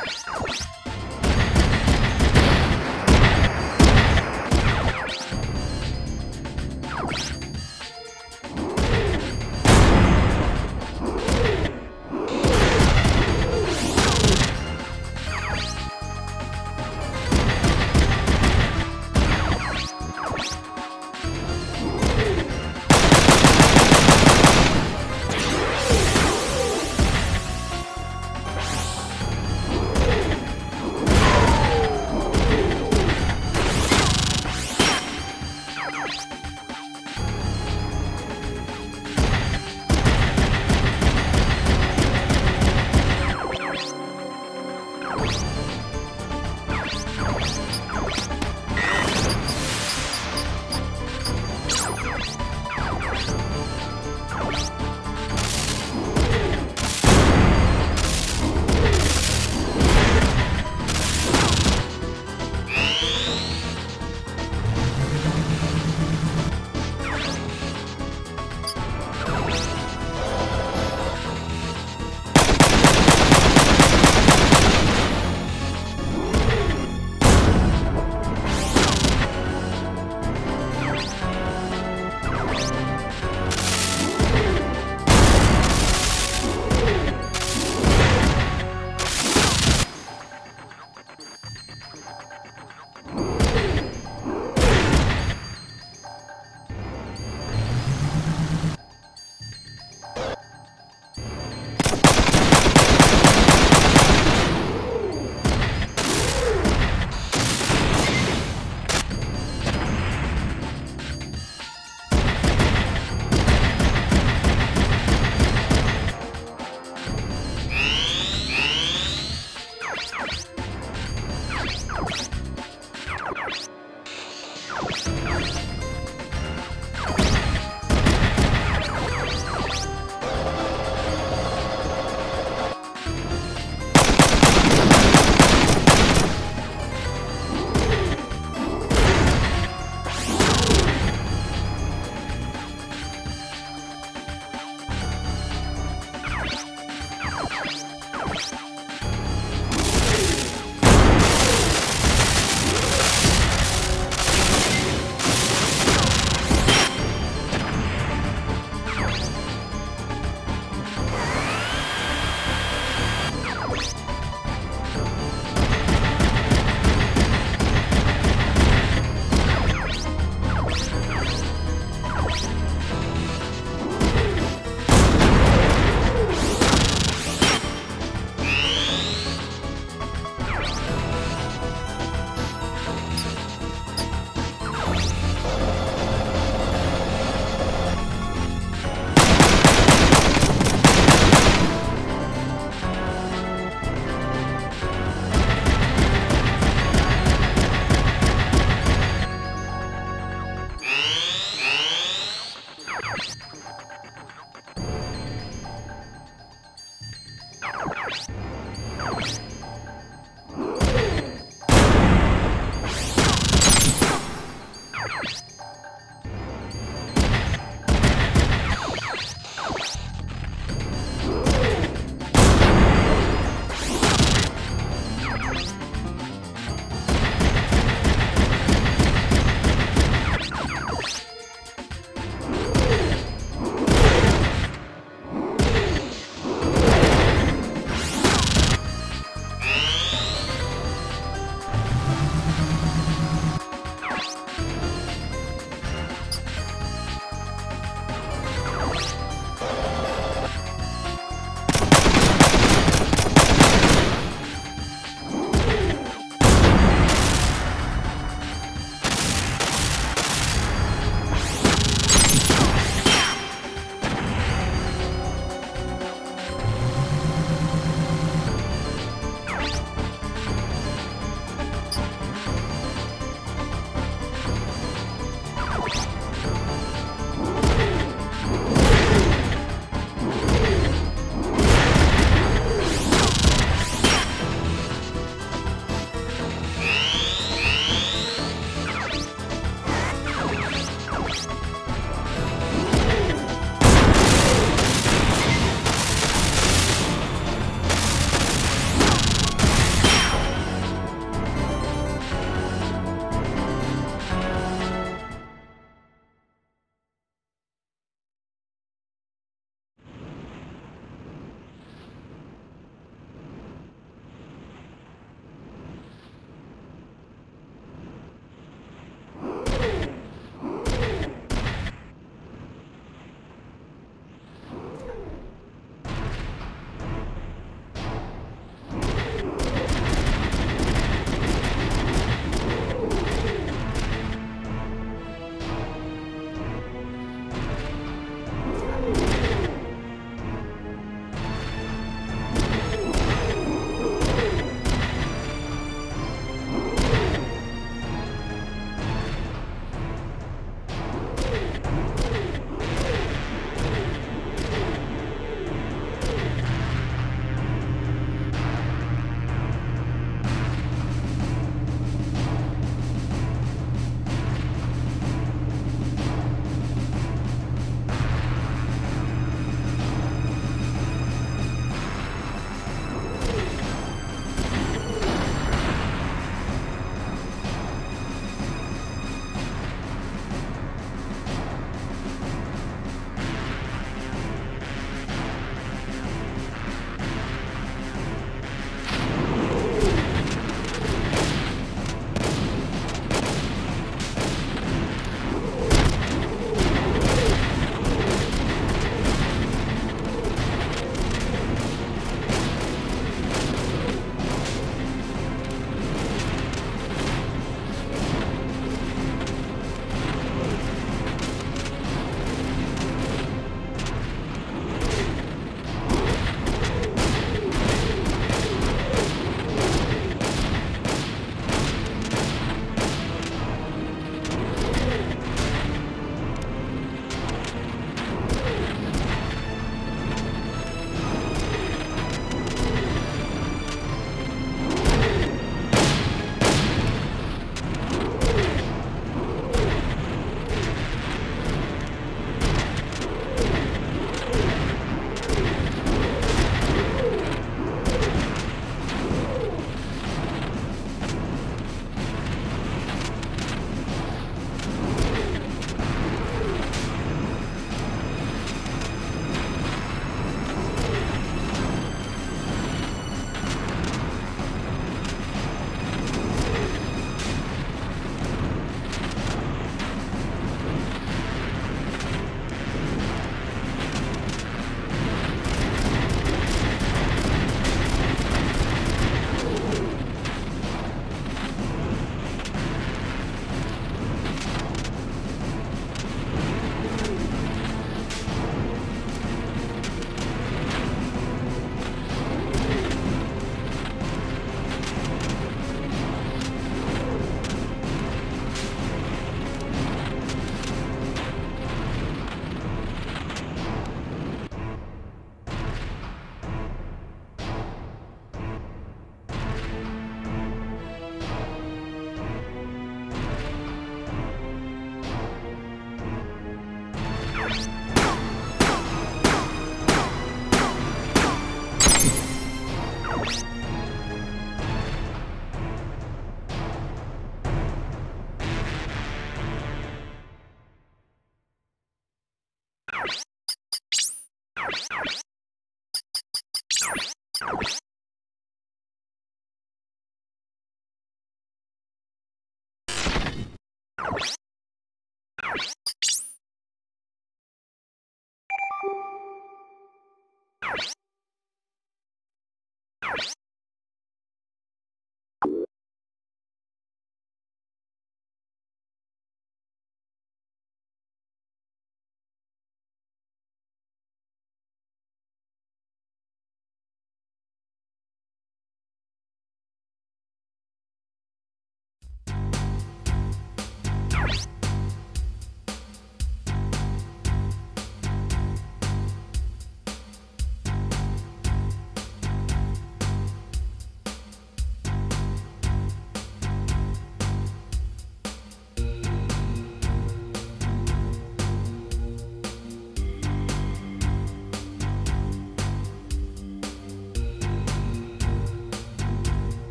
Oh.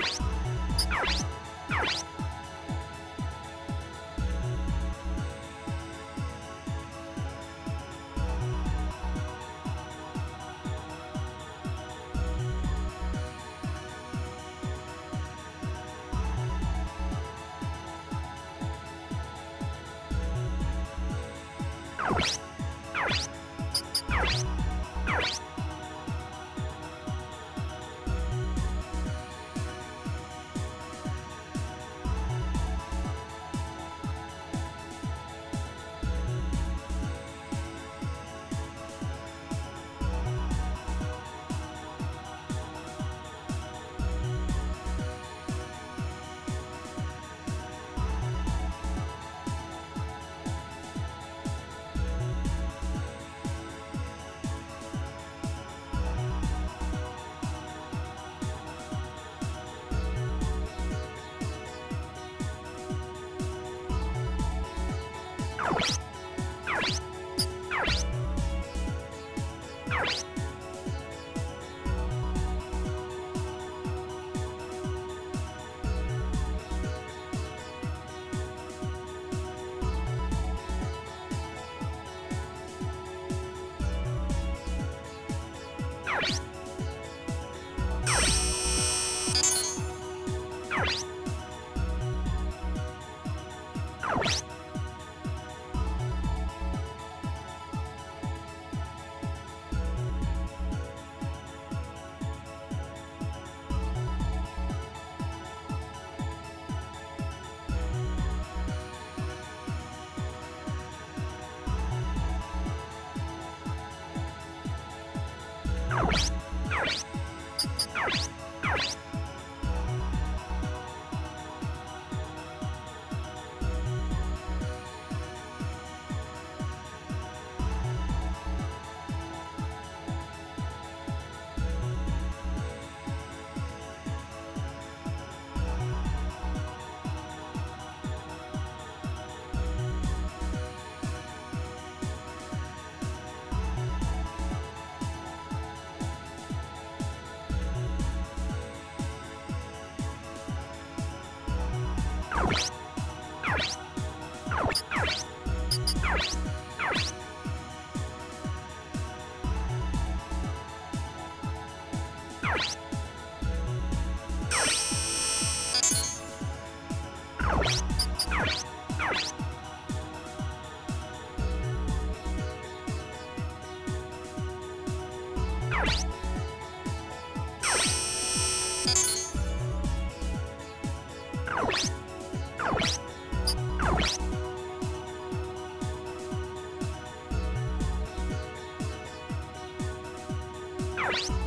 you Bye.